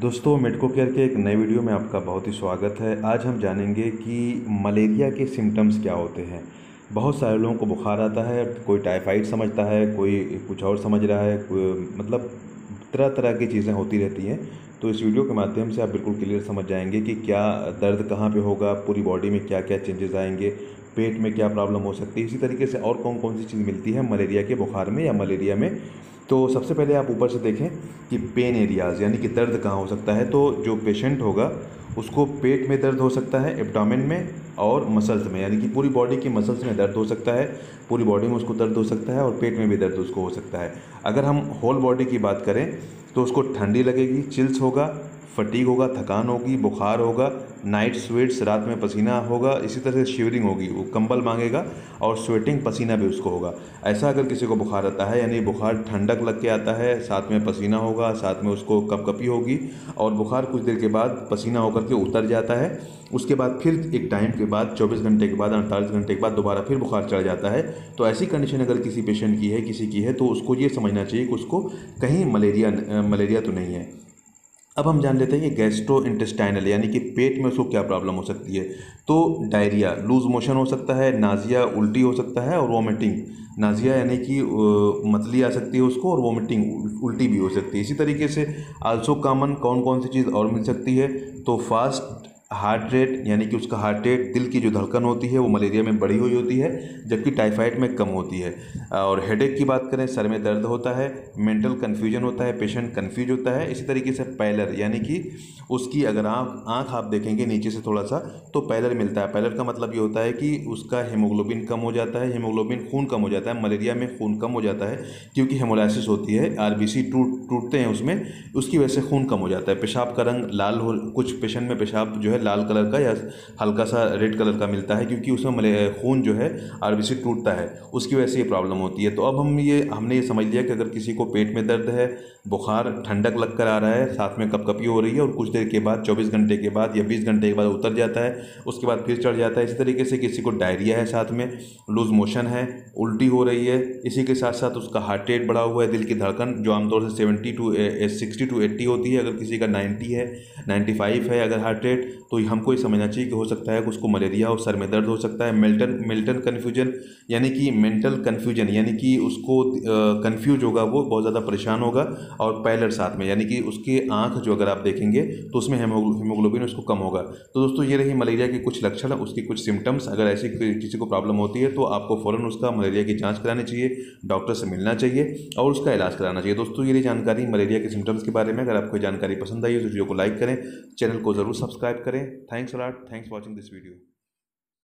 दोस्तों medico care के एक नए वीडियो में आपका बहुत ही स्वागत है। आज हम जानेंगे कि मलेरिया के सिम्टम्स क्या होते हैं। बहुत सारे लोगों को बुखार आता है, कोई टाइफाइड समझता है, कोई कुछ और समझ रहा है मतलब तरह तरह की चीज़ें होती रहती हैं। तो इस वीडियो के माध्यम से आप बिल्कुल क्लियर समझ जाएँगे कि क्या दर्द कहाँ पे होगा, पूरी बॉडी में क्या क्या चेंजेस आएँगे, पेट में क्या प्रॉब्लम हो सकती है। इसी तरीके से और कौन कौन सी चीज़ मिलती है मलेरिया के बुखार में या मलेरिया में। तो सबसे पहले आप ऊपर से देखें कि पेन एरियाज़ यानी कि दर्द कहाँ हो सकता है तो जो पेशेंट होगा, उसको पेट में दर्द हो सकता है एब्डामिन में और मसल्स में, यानी कि पूरी बॉडी की मसल्स में दर्द हो सकता है, पूरी बॉडी में उसको दर्द हो सकता है और पेट में भी दर्द उसको हो सकता है। अगर हम होल बॉडी की बात करें तो उसको ठंडी लगेगी चिल्स होगा फटीक होगा, थकान होगी, बुखार होगा नाइट स्वेट्स रात में पसीना होगा, इसी तरह से शिवरिंग होगी। वो कंबल मांगेगा और स्वेटिंग पसीना भी उसको होगा। ऐसा अगर किसी को बुखार आता है, यानी बुखार ठंडक लग के आता है, साथ में पसीना होगा, साथ में उसको कपकपी होगी और बुखार कुछ देर के बाद पसीना होकर के उतर जाता है, उसके बाद फिर एक टाइम के बाद 24 घंटे के बाद, अड़तालीस घंटे के बाद दोबारा फिर बुखार चढ़ जाता है। तो ऐसी कंडीशन अगर किसी पेशेंट की है, किसी की है तो उसको ये समझना चाहिए कि उसको कहीं मलेरिया मलेरिया तो नहीं है। अब हम जान लेते हैं कि गैस्ट्रो इंटेस्टाइनल यानी कि पेट में उसको क्या प्रॉब्लम हो सकती है। तो डायरिया लूज मोशन हो सकता है नाजिया उल्टी हो सकता है और वॉमिटिंग नाजिया यानी कि मतली आ सकती है उसको और वॉमिटिंग उल्टी भी हो सकती है। इसी तरीके से आल्सो कॉमन कौन कौन सी चीज़ और मिल सकती है? तो फास्ट हार्ट रेट, यानी कि उसका हार्ट रेट दिल की जो धड़कन होती है, वो मलेरिया में बढ़ी हुई होती है, जबकि टाइफाइड में कम होती है। और हेडेक की बात करें, सर में दर्द होता है, मेंटल कन्फ्यूज़न होता है, पेशेंट कन्फ्यूज़ होता है, इसी तरीके से पैलर, यानी कि उसकी अगर आँख आँख आप देखेंगे नीचे से थोड़ा सा तो पैलर मिलता है। पैलर का मतलब ये होता है कि उसका हीमोग्लोबिन कम हो जाता है, हीमोग्लोबिन खून कम हो जाता है, मलेरिया में खून कम हो जाता है, क्योंकि हेमोलाइसिस होती है, आर टूट टूटते हैं उसमें, उसकी वजह से खून कम हो जाता है। पेशाब का रंग लाल हो, कुछ पेशेंट में पेशाब जो है लाल कलर का या हल्का सा रेड कलर का मिलता है, क्योंकि उसमें खून जो है आरबीसी टूटता है। उसकी वजह से ये प्रॉब्लम होती है। तो अब हम ये, हमने ये समझ लिया कि अगर किसी को पेट में दर्द है, बुखार ठंडक लग कर आ रहा है, साथ में कपकपी हो रही है और कुछ देर के बाद, चौबीस घंटे के बाद या बीस घंटे के बाद उतर जाता है, उसके बाद फिर चढ़ जाता है। इसी तरीके से किसी को डायरिया है साथ में, लूज मोशन है, उल्टी हो रही है, इसी के साथ साथ उसका हार्ट रेट बढ़ा हुआ है, दिल की धड़कन जो आमतौर से seventy to sixty to eighty होती है, अगर किसी का नाइन्टी है नाइन्टी फाइव है अगर हार्ट रेट तो हमको ये समझना चाहिए कि हो सकता है कि उसको मलेरिया और सर में दर्द हो सकता है, मिल्टन मिल्टन कन्फ्यूज़न यानी कि मेंटल कन्फ्यूज़न यानी कि उसको कन्फ्यूज़ होगा वो, बहुत ज़्यादा परेशान होगा और पैलर साथ में, यानी कि उसकी आँख जो अगर आप देखेंगे तो उसमें हीमोग्लोबिन उसको कम होगा। तो दोस्तों, ये रही मलेरिया के कुछ लक्षण, उसकी कुछ सिम्टम्स अगर ऐसी किसी को प्रॉब्लम होती है तो आपको फ़ौरन उसका मलेरिया की जाँच करानी चाहिए डॉक्टर से मिलना चाहिए और उसका इलाज कराना चाहिए। दोस्तों, ये जानकारी मलेरिया के सिम्टम्स के बारे में, अगर आपको जानकारी पसंद आई तो वीडियो को लाइक करें चैनल को ज़रूर सब्सक्राइब करें। Thanks a lot thanks watching this video